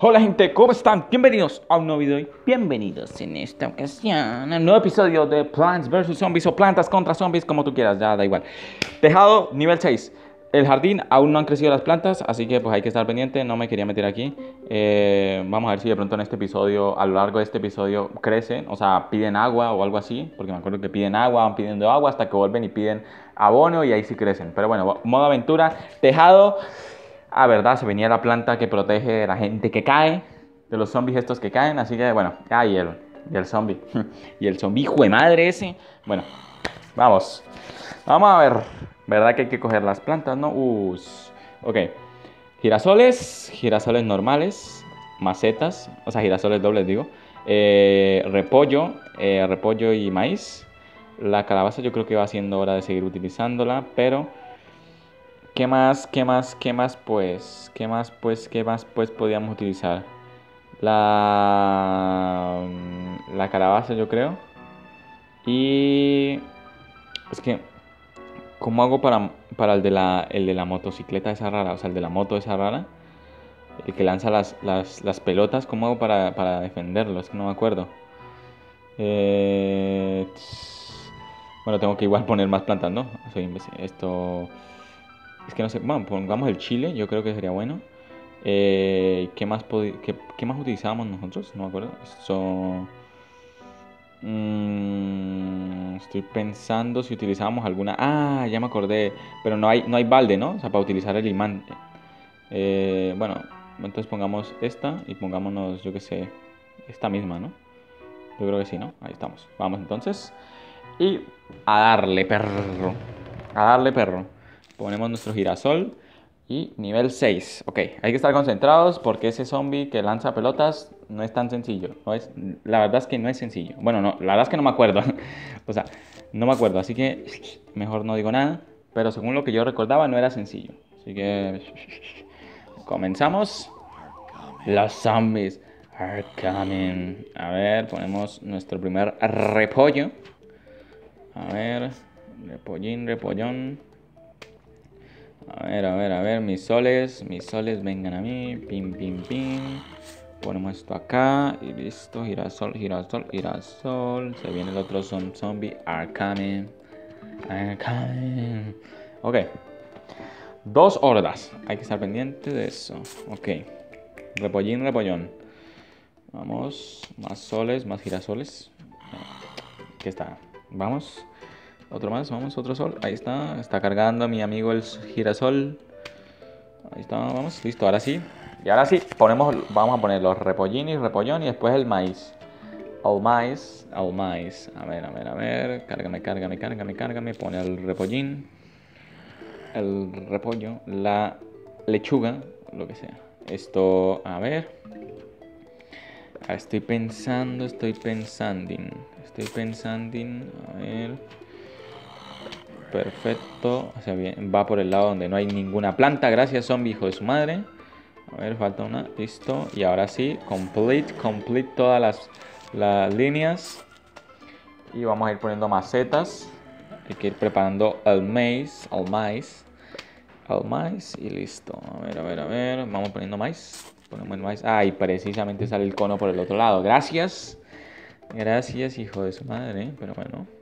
Hola gente, ¿cómo están? Bienvenidos a un nuevo video y bienvenidos en esta ocasión a un nuevo episodio de Plants vs Zombies o Plantas contra Zombies, como tú quieras, ya da igual. Tejado nivel 6. El jardín aún no han crecido las plantas, así que pues hay que estar pendiente, no me quería meter aquí. Eh, vamos a ver si de pronto en este episodio, a lo largo de este episodio, crecen, o sea, piden agua o algo así, porque me acuerdo que piden agua, van pidiendo agua hasta que vuelven y piden abono y ahí sí crecen. Pero bueno, modo aventura, tejado. Ah, verdad, se venía la planta que protege a la gente que cae, de los zombies estos que caen, así que bueno, ah, y el, el zombie, y el zombie hijo de madre ese. Bueno, vamos, vamos a ver, ¿verdad que hay que coger las plantas, no? Us. Ok, girasoles, girasoles normales, macetas, o sea, girasoles dobles digo, eh, repollo, eh, repollo y maíz. La calabaza yo creo que va siendo hora de seguir utilizándola, pero ¿Qué más, qué más, qué más pues? ¿Qué más pues, qué más pues podíamos utilizar? La, la calabaza yo creo. Y es que, ¿cómo hago para, para el, de la, el de la motocicleta esa rara? O sea, el de la moto esa rara. El que lanza las, las, las pelotas, ¿cómo hago para, para, defenderlo? Es que no me acuerdo. Eh, bueno, tengo que igual poner más plantas, ¿no? Soy Esto... Es que no sé, bueno, pongamos el chile, yo creo que sería bueno. Eh, ¿qué, más qué, más utilizábamos nosotros? No me acuerdo. Esto... Mm, estoy pensando si utilizábamos alguna... Ah, ya me acordé. Pero no hay, no hay balde, ¿no? O sea, para utilizar el imán. Eh, bueno, entonces pongamos esta y pongámonos, yo qué sé, esta misma, ¿no? Yo creo que sí, ¿no? Ahí estamos. Vamos entonces. Y a darle perro. A darle perro ponemos nuestro girasol y nivel 6. Ok, hay que estar concentrados porque ese zombie que lanza pelotas no es tan sencillo. No es, la verdad es que no es sencillo. Bueno, no, la verdad es que no me acuerdo. o sea, no me acuerdo, así que mejor no digo nada. Pero según lo que yo recordaba, no era sencillo. Así que comenzamos. Los zombies are coming. A ver, ponemos nuestro primer repollo. A ver, repollín, repollón. A ver, a ver, a ver, mis soles, mis soles vengan a mí, pim, pim, pim. Ponemos esto acá y listo, girasol, girasol, girasol. Se viene el otro zombie, are coming, are coming. Ok, dos hordas, hay que estar pendiente de eso. Ok, repollín, repollón. Vamos, más soles, más girasoles. Aquí está, vamos. Otro más, vamos, otro sol. Ahí está, está cargando mi amigo el girasol. Ahí está, vamos, listo, ahora sí. Y ahora sí, ponemos, vamos a poner los repollines, repollón y después el maíz. El maíz, el maíz. A ver, a ver, a ver. Cárgame, cárgame, cárgame, cárgame. Pone el repollín, el repollo, la lechuga, lo que sea. Esto, a ver. Estoy pensando, estoy pensando. Estoy pensando. A ver. Perfecto. Va por el lado donde no hay ninguna planta. Gracias, zombie, hijo de su madre. A ver, falta una. Listo. Y ahora sí, complete, complete todas las, las líneas. Y vamos a ir poniendo macetas. Hay que ir preparando el maíz, el maíz. El maíz y listo. A ver, a ver, a ver. Vamos poniendo maíz. Ponemos el maíz. Ah, y precisamente sale el cono por el otro lado. Gracias. Gracias, hijo de su madre. Pero bueno.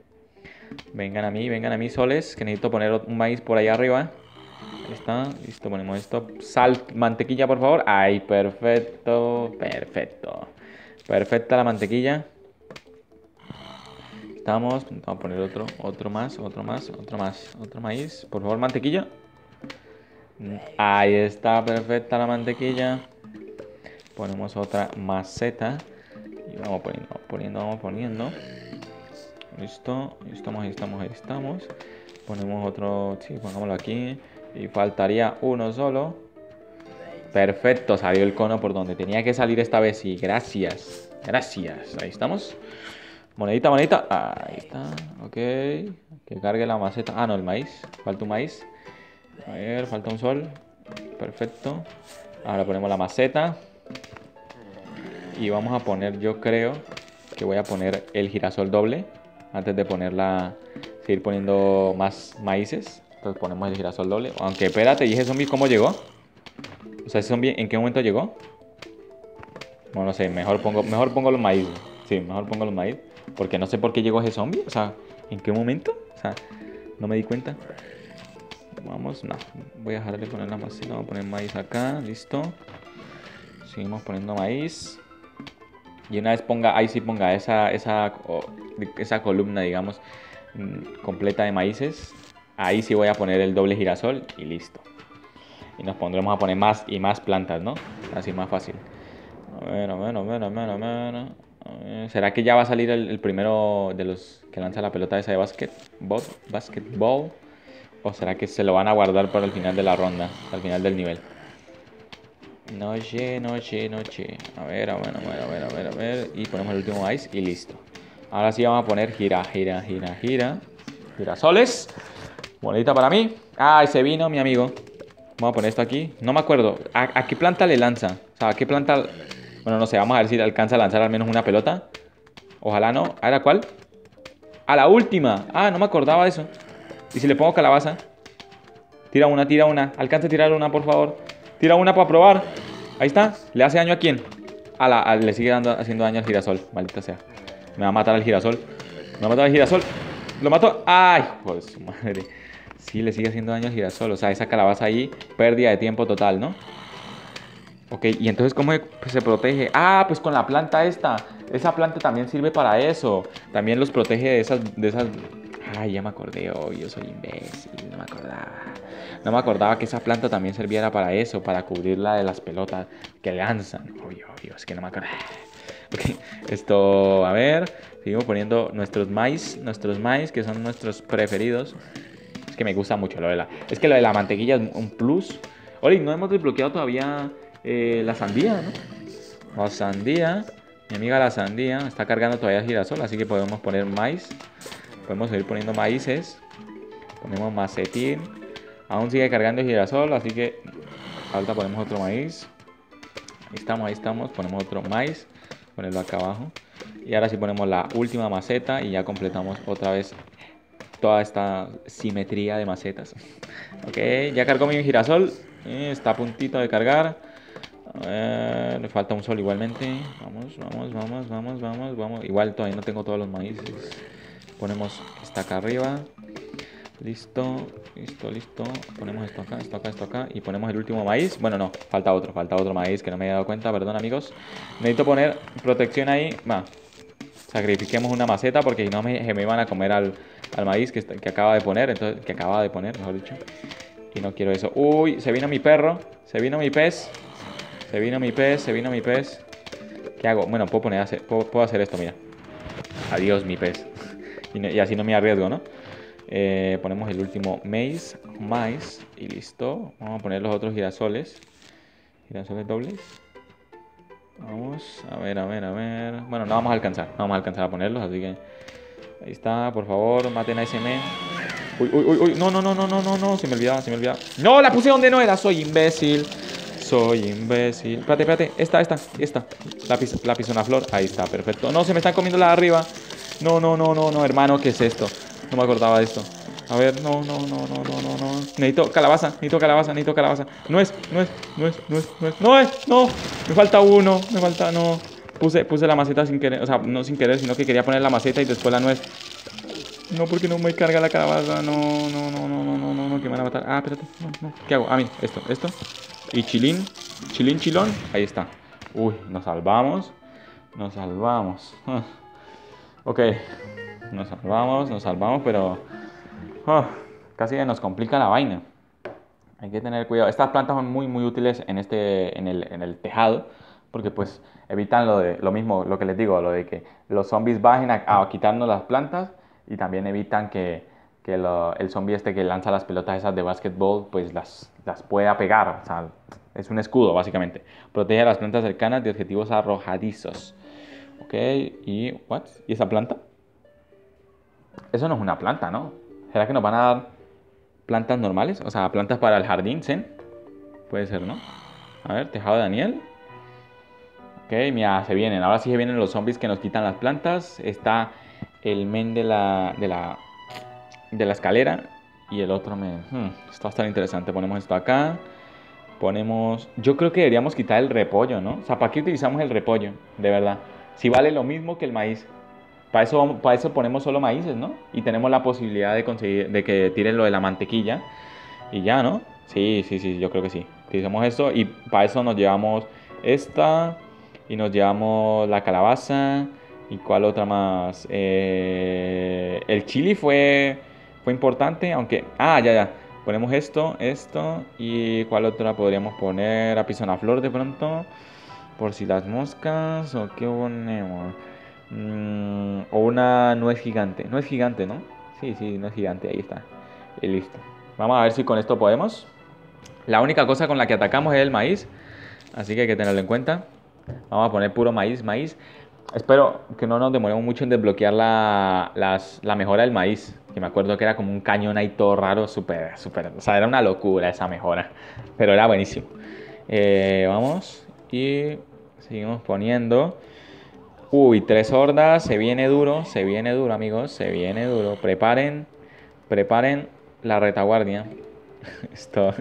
Vengan a mí, vengan a mí, soles, que necesito poner un maíz por ahí arriba. Ahí está, listo, ponemos esto. Sal, mantequilla, por favor. Ay, perfecto, perfecto. Perfecta la mantequilla. Estamos, vamos a poner otro, otro más, otro más, otro más, otro maíz. Por favor, mantequilla. Ahí está, perfecta la mantequilla. Ponemos otra maceta. Y vamos poniendo, poniendo, vamos poniendo. Listo, estamos, ahí estamos, ahí estamos. Ponemos otro, sí, pongámoslo aquí. Y faltaría uno solo. Perfecto, salió el cono por donde tenía que salir esta vez. Y gracias, gracias. Ahí estamos. Monedita, monedita. Ahí está, ok. Que cargue la maceta. Ah, no, el maíz. Falta un maíz. A ver, falta un sol. Perfecto. Ahora ponemos la maceta. Y vamos a poner, yo creo que voy a poner el girasol doble antes de ponerla, seguir poniendo más maíces. Entonces ponemos el girasol doble. Aunque espérate, ¿y ese zombie cómo llegó? O sea, ese zombie, ¿en qué momento llegó? No, no sé, mejor pongo, mejor pongo los maíz. Sí, mejor pongo los maíz. Porque no sé por qué llegó ese zombie. O sea, ¿en qué momento? O sea, no me di cuenta. Vamos, no. Voy a dejar de poner la maceta. Vamos a poner maíz acá. Listo. Seguimos poniendo maíz. Y una vez ponga, ahí sí ponga esa, esa, esa columna, digamos, mm, completa de maíces. Ahí sí voy a poner el doble girasol y listo. Y nos pondremos a poner más y más plantas, ¿no? Así más fácil. Ver, a ver, a ver. ¿Será que ya va a salir el, primero de los que lanza la pelota esa de basketball, basketball? ¿O será que se lo van a guardar para el final de la ronda, al final del nivel? Noche, noche, noche. A ver, a ver, a ver, a ver, a ver, a ver. Y ponemos el último ice y listo. Ahora sí vamos a poner gira, gira, gira, gira. Girasoles. Bonita para mí. Ah, ese vino, mi amigo. Vamos a poner esto aquí. No me acuerdo. ¿A, qué planta le lanza? O sea, ¿a qué planta...? Bueno, no sé. Vamos a ver si alcanza a lanzar al menos una pelota. Ojalá no. ¿A la cuál? A la última. Ah, no me acordaba de eso. ¿Y si le pongo calabaza? Tira una, tira una. Alcanza a tirar una, por favor. Tira una para probar. Ahí está. ¿Le hace daño a quién? A la, le sigue dando, haciendo daño al girasol. Maldita sea. Me va a matar al girasol. Me va a matar al girasol. Lo mato. ¡Ay! Joder, su madre. Sí, le sigue haciendo daño al girasol. O sea, esa calabaza ahí, pérdida de tiempo total, ¿no? Ok, y entonces, ¿cómo se protege? Ah, pues con la planta esta. Esa planta también sirve para eso. También los protege de esas... De esas... Ay, ya me acordé. Yo soy imbécil. No me acordaba. No me acordaba que esa planta también serviera para eso, para cubrirla de las pelotas que lanzan. Obvio, obvio, es que no me acordaba. Ok, esto, a ver, seguimos poniendo nuestros maíz, nuestros maíz, que son nuestros preferidos. Es que me gusta mucho lo de la... Es que lo de la mantequilla es un plus. Oli, no hemos desbloqueado todavía eh, la sandía, ¿no? La sandía, mi amiga la sandía, está cargando todavía girasol, así que podemos poner maíz. Podemos seguir poniendo maíces. Ponemos macetín. Aún sigue cargando girasol, así que falta ponemos otro maíz. Ahí estamos, ahí estamos. Ponemos otro maíz. Ponerlo acá abajo. Y ahora sí ponemos la última maceta y ya completamos otra vez toda esta simetría de macetas. Ok, ya cargó mi girasol. Está a puntito de cargar. le falta un sol igualmente. Vamos, vamos, vamos, vamos, vamos, vamos. Igual todavía no tengo todos los maíces. Ponemos esta acá arriba. Listo, listo, listo. Ponemos esto acá, esto acá, esto acá. Y ponemos el último maíz. Bueno, no, falta otro, falta otro maíz que no me he dado cuenta. Perdón, amigos. Necesito poner protección ahí. Va. Sacrifiquemos una maceta porque si no me, me iban a comer al, maíz que, que acaba de poner. Entonces, que acaba de poner, mejor dicho. Y no quiero eso. Uy, se vino mi perro. Se vino mi pez. Se vino mi pez, se vino mi pez. ¿Qué hago? Bueno, puedo poner, puedo, hacer esto, mira. Adiós, mi pez. Y, así no me arriesgo, ¿no? Eh, ponemos el último maíz, maíz y listo. Vamos a poner los otros girasoles. Girasoles dobles. Vamos, a ver, a ver, a ver. Bueno, no vamos a alcanzar, no vamos a alcanzar a ponerlos, así que ahí está, por favor, maten a ese men. Uy, uy, uy, uy, no, no, no, no, no, no, no, se me olvidaba, se me olvidaba. No, la puse donde no era, soy imbécil. Soy imbécil. Espérate, espérate, esta, esta, esta. Lápiz, lápiz, una flor. Ahí está, perfecto. No, se me están comiendo la de arriba. No, no, no, no, no, hermano, ¿qué es esto? No me acordaba de esto. A ver, no, no, no, no, no, no, no. Necesito calabaza, necesito calabaza, necesito calabaza. No es, no es, no es, no es, no es, no es, no. Me falta uno, me falta, no. Puse, puse la maceta sin querer, o sea, no sin querer, sino que quería poner la maceta y después la nuez. No, porque no me carga la calabaza. No, no, no, no, no, no, no, no, que me van a matar. Ah, espérate, no, no. ¿Qué hago? Ah, mira, esto, esto. Y chilín, chilín, chilón. Ahí está. Uy, nos salvamos. Nos salvamos. Ok. Nos salvamos, nos salvamos, pero oh, casi nos complica la vaina. Hay que tener cuidado. Estas plantas son muy, muy útiles en, este, en, el, en el tejado, porque pues evitan lo, de, lo mismo, lo que les digo, lo de que los zombies bajen a, quitarnos las plantas y también evitan que, que el zombie este que lanza las pelotas esas de básquetbol pues las, las pueda pegar. O sea, es un escudo básicamente. Protege a las plantas cercanas de objetivos arrojadizos. Ok, y... ¿What? ¿Y esa planta? Eso no es una planta, ¿no? ¿Será que nos van a dar plantas normales? O sea, plantas para el jardín, ¿sen? Puede ser, ¿no? A ver, tejado de Daniel. Ok, mira, se vienen. Ahora sí se vienen los zombies que nos quitan las plantas. Está el men de la, de la, de la escalera. Y el otro me... Hmm, esto va a estar interesante. Ponemos esto acá. Ponemos... Yo creo que deberíamos quitar el repollo, ¿no? O sea, ¿para qué utilizamos el repollo? De verdad. Si vale lo mismo que el maíz. Para eso, para eso ponemos solo maíces, ¿no? Y tenemos la posibilidad de conseguir, de que tiren lo de la mantequilla. Y ya, ¿no? Sí, sí, sí, yo creo que sí. Utilizamos esto y para eso nos llevamos esta y nos llevamos la calabaza y cuál otra más. Eh, el chili fue, fue importante, aunque... Ah, ya, ya. Ponemos esto, esto y cuál otra podríamos poner. A flor de pronto. Por si las moscas o qué ponemos. Mm, o una nuez gigante. No es gigante, ¿no? Sí, sí, no es gigante. Ahí está. Y listo. Vamos a ver si con esto podemos. La única cosa con la que atacamos es el maíz. Así que hay que tenerlo en cuenta. Vamos a poner puro maíz, maíz. Espero que no nos demoremos mucho en desbloquear la, la mejora del maíz. Que me acuerdo que era como un cañón ahí todo raro, súper, súper. O sea, era una locura esa mejora. Pero era buenísimo. Eh, vamos. Y seguimos poniendo. Uy, tres hordas. Se viene duro, se viene duro, amigos. Se viene duro. Preparen, preparen la retaguardia. Esto.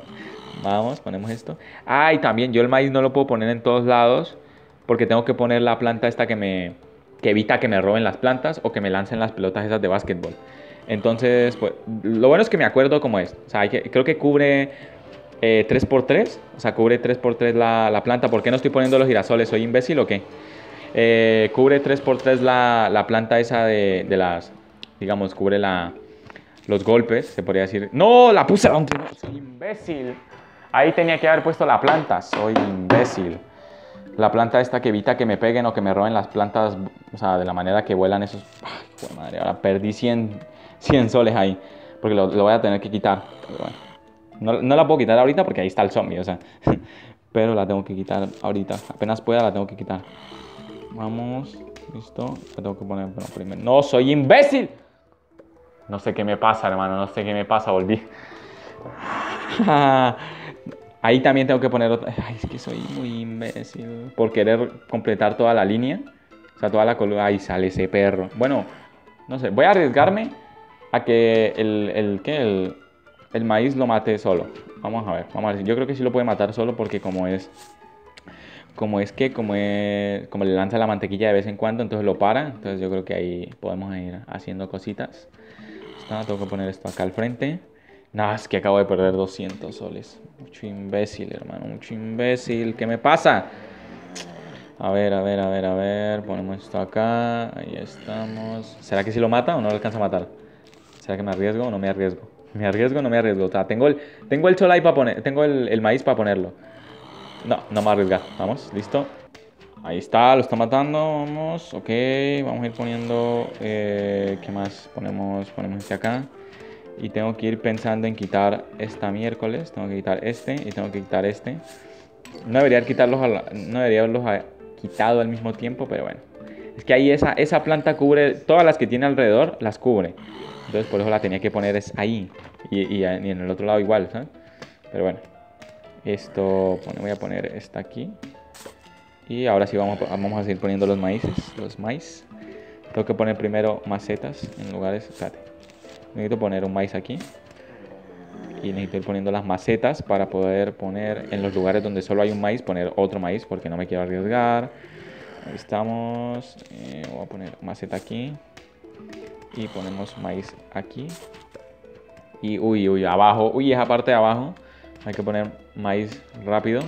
Vamos, ponemos esto. Ah, y también yo el maíz no lo puedo poner en todos lados porque tengo que poner la planta esta que me que evita que me roben las plantas o que me lancen las pelotas esas de básquetbol. Entonces, pues, lo bueno es que me acuerdo cómo es. O sea, que, creo que cubre eh, 3x3. O sea, cubre 3x3 la, la, planta. ¿Por qué no estoy poniendo los girasoles? ¿Soy imbécil o qué? Eh, cubre 3x3 la, la planta esa de, de, las... Digamos, cubre la, los golpes, se podría decir. ¡No! ¡La puse donde ¡Soy imbécil! Ahí tenía que haber puesto la planta. Soy imbécil. La planta esta que evita que me peguen o que me roben las plantas, o sea, de la manera que vuelan esos... Ay, madre, ahora perdí 100, 100 soles ahí. Porque lo, voy a tener que quitar. No, no, la puedo quitar ahorita porque ahí está el zombie, o sea. Pero la tengo que quitar ahorita. Apenas pueda la tengo que quitar. Vamos. Listo. La tengo que poner primero. ¡No, soy imbécil! No sé qué me pasa, hermano. No sé qué me pasa. Volví. Ahí también tengo que poner otra. Ay, es que soy muy imbécil. Por querer completar toda la línea. O sea, toda la columna. Ahí sale ese perro. Bueno, no sé. Voy a arriesgarme a que el, el, ¿qué? el, maíz lo mate solo. Vamos a ver. Vamos. Yo creo que sí lo puede matar solo porque como es. Como es que, como, es, como le lanza la mantequilla de vez en cuando, entonces lo para. Entonces yo creo que ahí podemos ir haciendo cositas. tengo que poner esto acá al frente. No, es que acabo de perder 200 soles. Mucho imbécil, hermano. Mucho imbécil. ¿Qué me pasa? A ver, a ver, a ver, a ver. Ponemos esto acá. Ahí estamos. ¿Será que si lo mata o no lo alcanza a matar? ¿Será que me arriesgo o no me arriesgo? ¿Me arriesgo o no me arriesgo? O sea, tengo el, tengo el para poner. Tengo el, maíz para ponerlo. No, no me arriesgar. Vamos, listo. Ahí está, lo está matando. Vamos, ok. Vamos a ir poniendo. Eh, ¿Qué más? Ponemos, ponemos este acá y tengo que ir pensando en quitar esta miércoles, tengo que quitar este y tengo que quitar este. No debería quitarlos, no debería haberlos quitado al mismo tiempo, pero bueno. Es que ahí esa, esa planta cubre, todas las que tiene alrededor las cubre. Entonces por eso la tenía que poner es ahí y, y, en el otro lado igual, ¿sabes? Pero bueno, esto, voy a poner esta aquí. Y ahora sí vamos a, vamos a seguir poniendo los maíces, los maíz. Tengo que poner primero macetas en lugares, espérate necesito poner un maíz aquí y necesito ir poniendo las macetas para poder poner en los lugares donde solo hay un maíz poner otro maíz porque no me quiero arriesgar estamos eh, voy a poner maceta aquí y ponemos maíz aquí y uy uy abajo uy esa parte de abajo hay que poner maíz rápido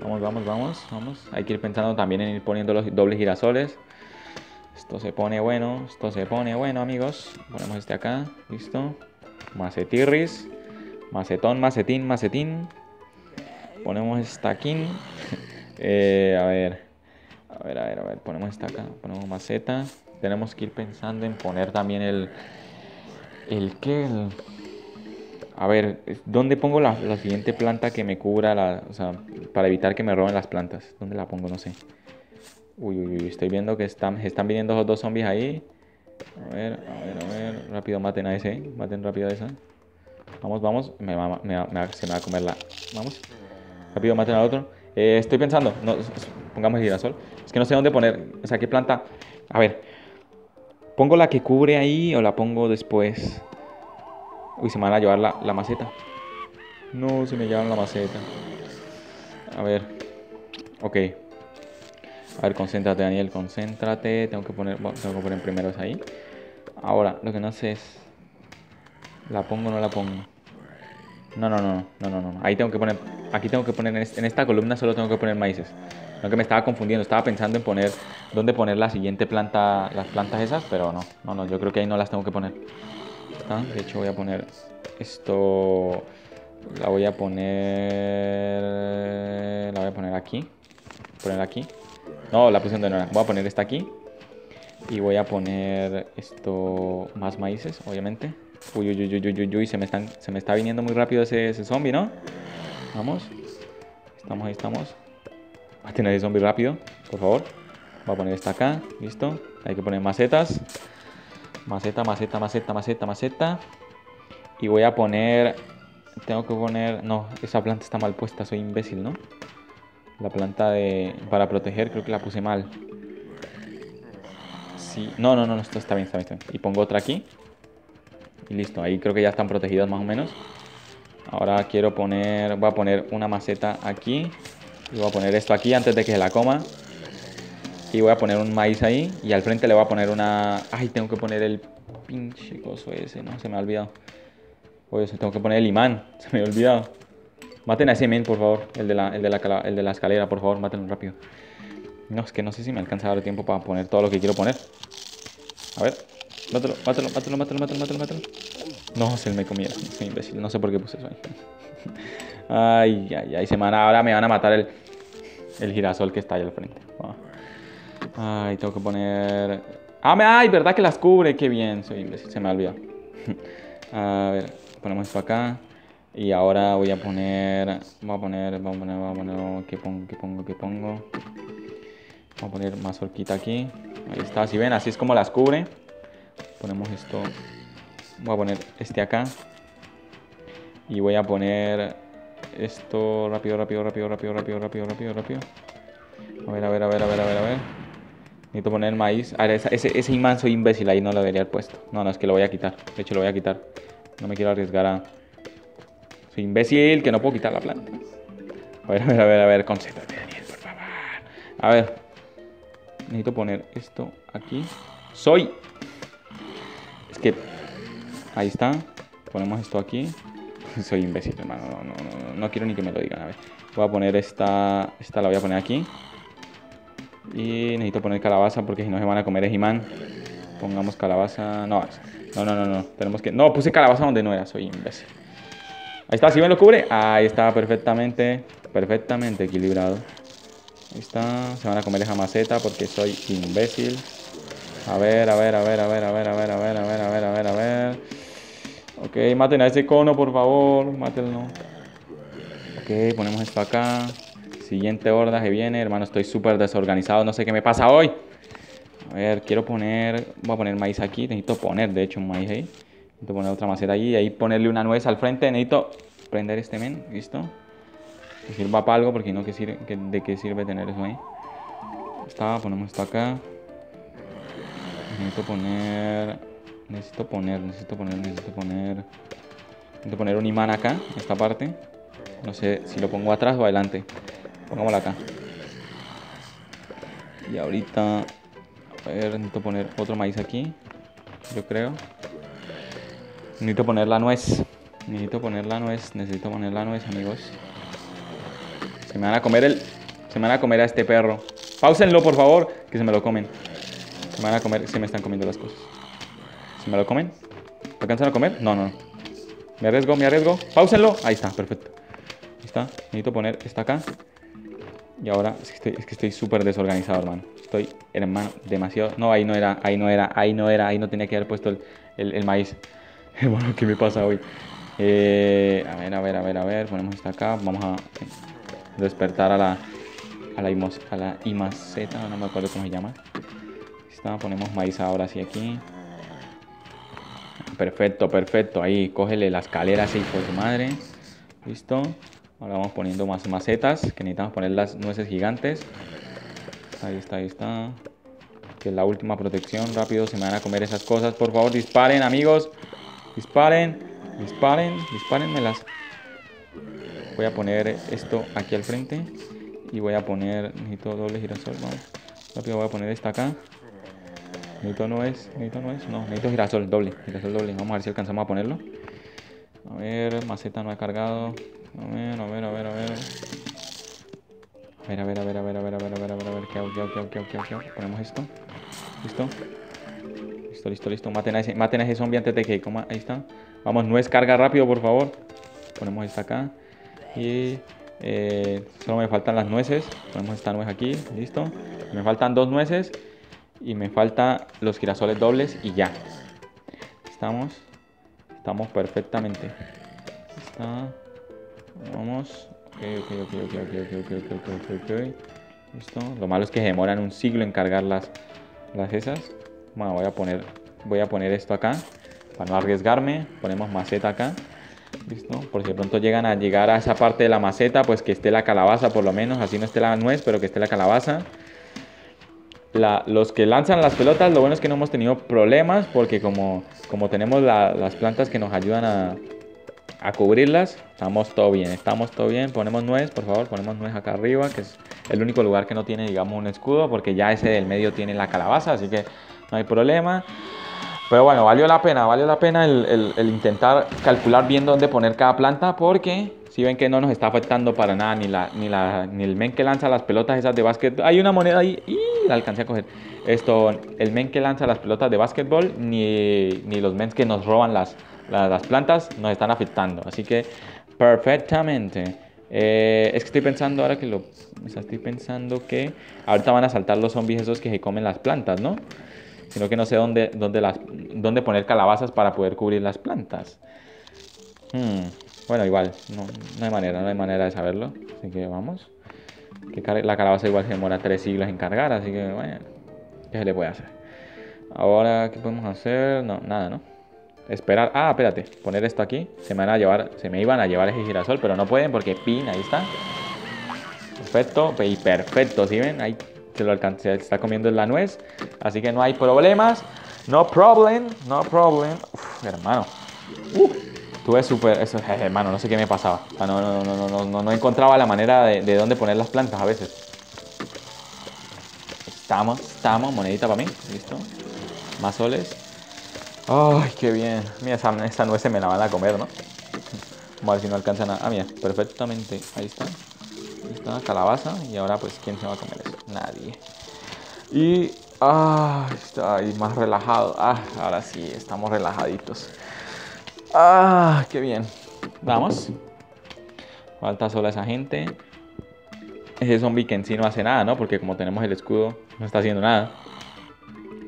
vamos vamos vamos vamos hay que ir pensando también en ir poniendo los dobles girasoles esto se pone bueno, esto se pone bueno, amigos. Ponemos este acá, listo. Macetirris, macetón, macetín, macetín. Ponemos esta aquí. Eh, a ver, a ver, a ver, a ver. Ponemos esta acá, ponemos maceta. Tenemos que ir pensando en poner también el. ¿El qué? a ver, ¿dónde pongo la, la, siguiente planta que me cubra o sea, para evitar que me roben las plantas? ¿Dónde la pongo? No sé. Uy, uy, uy, estoy viendo que están, están viniendo esos dos zombies ahí. A ver, a ver, a ver. Rápido maten a ese. Maten rápido a esa. Vamos, vamos. Me se me va a comer la... Vamos. Rápido maten al otro. Eh, estoy pensando. No, pongamos el girasol. Es que no sé dónde poner. O sea, qué planta. A ver. ¿Pongo la que cubre ahí o la pongo después? Uy, se me van a llevar la, la maceta. No, se me llevan la maceta. A ver. Ok. A ver, concéntrate, Daniel, concéntrate. Tengo que poner, tengo que poner primeros ahí. Ahora, lo que no sé es... ¿La pongo o no la pongo? No, no, no, no, no, no. Ahí tengo que poner... Aquí tengo que poner... En esta columna solo tengo que poner maíces. No que me estaba confundiendo. Estaba pensando en poner... ¿Dónde poner la siguiente planta? Las plantas esas, pero no. No, no. Yo creo que ahí no las tengo que poner. De hecho, voy a poner esto... La voy a poner... La voy a poner aquí. Poner aquí. No, la posición de no Voy a poner esta aquí. Y voy a poner esto... Más maíces, obviamente. Uy, uy, uy, uy, uy, uy, se me, están, se me está viniendo muy rápido ese zombie, ¿no? Vamos. Estamos, ahí estamos. A tener el zombie rápido, por favor. Voy a poner esta acá, listo. Hay que poner macetas. Maceta, maceta, maceta, maceta, maceta. Y voy a poner... Tengo que poner... No, esa planta está mal puesta, soy imbécil, ¿no? La planta de... Para proteger creo que la puse mal. Sí. No, no, no, esto está bien, está bien, está bien. Y pongo otra aquí. Y listo, ahí creo que ya están protegidos más o menos. Ahora quiero poner... Voy a poner una maceta aquí. Y voy a poner esto aquí antes de que se la coma. Y voy a poner un maíz ahí. Y al frente le voy a poner una... Ay, tengo que poner el pinche coso ese, ¿no? Se me ha olvidado. Tengo que poner el imán. Se me ha olvidado. Maten a ese men, por favor. El de la, el de la, el de la escalera, por favor. Mátenlo rápido. No, es que no sé si me alcanza a dar tiempo para poner todo lo que quiero poner. A ver. Mátalo, mátalo, mátalo, mátalo, mátalo, mátalo, mátalo. No, se me comía. Soy imbécil. No sé por qué puse eso ahí. Ay, ay, ay. Se me van ahora me van a matar el, el girasol que está ahí al frente. Ay, tengo que poner... Ah, me... ay, verdad que las cubre. Qué bien. Soy imbécil. Se me ha olvidado. a ver, ponemos esto acá. Y ahora voy a poner... Voy a poner... Voy a poner... Voy a poner... ¿Qué pongo? ¿Qué pongo? ¿Qué pongo? Voy a poner más horquita aquí. Ahí está. Si ven, así es como las cubre. Ponemos esto. Voy a poner este acá. Y voy a poner esto rápido, rápido, rápido, rápido, rápido, rápido, rápido, rápido. A ver, a ver, a ver, a ver, a ver, a ver. Necesito poner maíz. A ver, ese, ese imán soy imbécil, ahí no lo debería haber puesto. No, no, es que lo voy a quitar. De hecho, lo voy a quitar. No me quiero arriesgar a... Soy imbécil, que no puedo quitar la planta. A ver, a ver, a ver, a ver, concéntrate, Daniel, por favor. A ver. Necesito poner esto aquí. Soy es que... Ahí está. Ponemos esto aquí. Soy imbécil, hermano. No, no, no, no, quiero ni que me lo digan. A ver. Voy a poner esta... Esta la voy a poner aquí. Y necesito poner calabaza porque si no se van a comer es imán. Pongamos calabaza... No, no, no, no, no. Tenemos que... No, puse calabaza donde no era. Soy imbécil. Ahí está, ¿sí me lo cubre? Ahí está, perfectamente. Perfectamente equilibrado. Ahí está. Se van a comer esa maceta porque soy imbécil. A ver, a ver, a ver, a ver, a ver, a ver, a ver, a ver, a ver, a ver, a ver. Ok, maten a ese cono, por favor. Mátenlo. Ok, ponemos esto acá. Siguiente horda que viene. Hermano, estoy súper desorganizado. No sé qué me pasa hoy. A ver, quiero poner... Voy a poner maíz aquí. Necesito poner, de hecho, un maíz ahí. Necesito poner otra maceta allí. Y ahí ponerle una nuez al frente. Necesito prender este men. ¿Listo? Que sirva para algo porque no, que sirve, ¿de qué sirve tener eso ahí? Está, ponemos esto acá. Necesito poner... Necesito poner, necesito poner, necesito poner... Necesito poner un imán acá, en esta parte. No sé si lo pongo atrás o adelante. Pongámoslo acá. Y ahorita... A ver, necesito poner otro maíz aquí. Yo creo. Necesito poner la nuez. Necesito poner la nuez. Necesito poner la nuez, amigos. Se me van a comer el... Se me van a comer a este perro. Páusenlo, por favor, que se me lo comen. Se me van a comer, se me están comiendo las cosas. ¿Se me lo comen? ¿Lo alcanzan a comer? No, no. Me arriesgo, me arriesgo. Páusenlo. Ahí está, perfecto. Ahí está. Necesito poner esta acá. Y ahora es que estoy súper desorganizado, hermano. Estoy, hermano, demasiado... No, ahí no era, ahí no era, ahí no era, ahí no tenía que haber puesto el, maíz. Hermano, ¿qué me pasa hoy? Eh, a ver, a ver, a ver, a ver. Ponemos esta acá. Vamos a despertar a la, a la, imos, a la imaceta, no me acuerdo cómo se llama ponemos maíz ahora sí aquí. Perfecto, perfecto. Ahí, cógele la escalera así por su madre. Listo. Ahora vamos poniendo más macetas, que necesitamos poner las nueces gigantes. Ahí está, ahí está. Que es la última protección. Rápido, se me van a comer esas cosas. Por favor, disparen, amigos. Disparen, disparen, dispárenmelas. Voy a poner esto aquí al frente. Y voy a poner, necesito doble girasol, vamos. Rápido voy a poner esta acá. Necesito no es, necesito no es, no, necesito girasol doble, girasol doble. Vamos a ver si alcanzamos a ponerlo. A ver, maceta no ha cargado. A ver, a ver, a ver, a ver. A ver, a ver, a ver, a ver, a ver, a ver, a ver, a ver, a ver, ¿qué hago, qué hago, qué hago, qué hago, qué hago? Ponemos esto. ¿Listo? Listo, listo, listo. Maten a ese, maten a ese zombie antes de que coma. Ahí está. Vamos, nuez, carga rápido, por favor. Ponemos esta acá. Y eh, solo me faltan las nueces. Ponemos esta nuez aquí. Listo. Me faltan dos nueces. Y me faltan los girasoles dobles y ya. Estamos. Estamos perfectamente. Vamos. Ok, ok, ok, ok, ok, ok, ok, ok, ok, Listo. Lo malo es que se demoran un siglo en cargar las, las esas. Bueno, voy a poner. Voy a poner esto acá. Para no arriesgarme. Ponemos maceta acá. Listo. Por si de pronto llegan a llegar a esa parte de la maceta, pues que esté la calabaza por lo menos. Así no esté la nuez, pero que esté la calabaza los que lanzan las pelotas, lo bueno es que no hemos tenido problemas porque como, como tenemos las plantas que nos ayudan a, a, cubrirlas, estamos todo bien, estamos todo bien. Ponemos nuez, por favor, ponemos nuez acá arriba, que es el único lugar que no tiene, digamos, un escudo, porque ya ese del medio tiene la calabaza, así que no hay problema. Pero bueno, valió la pena, valió la pena el, el intentar calcular bien dónde poner cada planta, porque si ven que no nos está afectando para nada ni, la, ni, la, ni el men que lanza las pelotas esas de básquet. Hay una moneda ahí y la alcancé a coger. Esto, el men que lanza las pelotas de básquetbol ni, ni los men que nos roban las, las, plantas nos están afectando. Así que perfectamente. Eh, es que estoy pensando ahora que lo... estoy pensando que ahorita van a saltar los zombies esos que se comen las plantas, ¿no? Sino que no sé dónde, dónde, las, dónde poner calabazas para poder cubrir las plantas. Hmm. Bueno, igual, no, hay manera, no hay manera de saberlo. Así que vamos. Que la calabaza igual se demora tres siglos en cargar, así que bueno, ¿qué se le puede hacer? Ahora, ¿qué podemos hacer? No, nada, ¿no? Esperar. Ah, espérate, poner esto aquí. Se me van a llevar, se me iban a llevar ese girasol, pero no pueden porque pin, ahí está. Perfecto, y perfecto, ¿sí ven? Ahí se lo alcanza, está comiendo la nuez. Así que no hay problemas. No problem, no problem. Uf, hermano. Uf. Estuve súper, eso, hermano, no sé qué me pasaba. no, no, no, no, no, no encontraba la manera de, de dónde poner las plantas a veces. Estamos, estamos, monedita para mí, listo. Más soles. Ay, qué bien. Mira, esa, esa nuez se me la van a comer, ¿no? Vamos a ver si no alcanza nada. Ah, mira, perfectamente. Ahí está. Ahí está, calabaza. Y ahora, pues, ¿quién se va a comer eso? Nadie. Y. Ah, está ahí más relajado. Ah, ahora sí, estamos relajaditos. Ah, qué bien. Vamos. Falta solo esa gente. Ese zombie que en sí no hace nada, ¿no? Porque como tenemos el escudo, no está haciendo nada.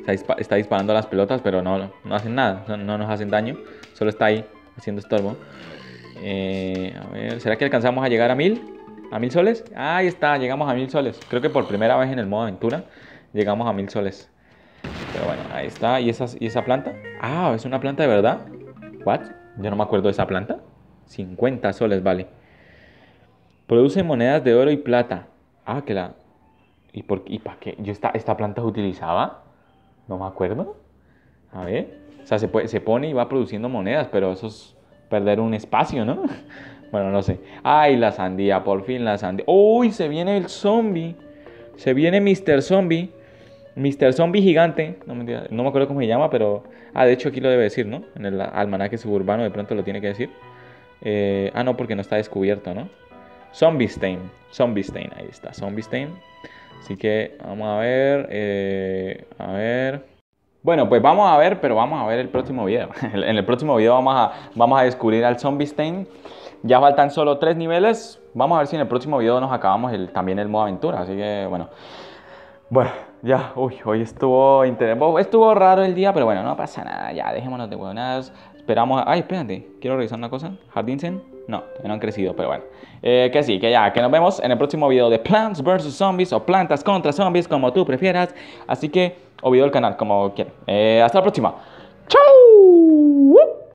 Está, disparando las pelotas, pero no, no hacen nada. No, nos hacen daño. Solo está ahí haciendo estorbo. Eh, a ver, ¿será que alcanzamos a llegar a mil? ¿A mil soles? ahí está, llegamos a mil soles. Creo que por primera vez en el modo aventura llegamos a mil soles. Pero bueno, ahí está. ¿Y ¿Y esa planta? Ah, es una planta de verdad. ¿What? Yo no me acuerdo de esa planta. 50 soles vale. Produce monedas de oro y plata. Ah, que la... ¿Y, por, y para qué? ¿Yo esta, esta planta se utilizaba? No me acuerdo. A ver. O sea, se, puede, se pone y va produciendo monedas, pero eso es perder un espacio, ¿no? bueno, no sé. Ay, la sandía, por fin la sandía. ¡Uy! se viene el zombie. Se viene Mr. Zombie. Mr. Zombie Gigante, no me, acuerdo cómo se llama, pero... Ah, de hecho aquí lo debe decir, ¿no? En el almanaque suburbano de pronto lo tiene que decir. Eh, ah, no, porque no está descubierto, ¿no? Zombie Stain, Zombie Stain, ahí está, Zombie Stain. Así que vamos a ver, eh, a ver... Bueno, pues vamos a ver, pero vamos a ver el próximo video. en el próximo video vamos a, vamos a descubrir al Zombie Stain. Ya faltan solo tres niveles. Vamos a ver si en el próximo video nos acabamos también el modo aventura. Así que, bueno... Bueno, ya, uy, hoy estuvo estuvo raro el día, pero bueno, no pasa nada, ya, dejémonos de huevonadas. Esperamos, ay, espérate, quiero revisar una cosa. Jardinsen, no, no han crecido, pero bueno. Eh, que sí, que ya, que nos vemos en el próximo video de Plants vs Zombies o Plantas contra Zombies, como tú prefieras. Así que, o video del canal, como quieras. Eh, hasta la próxima. ¡Chau!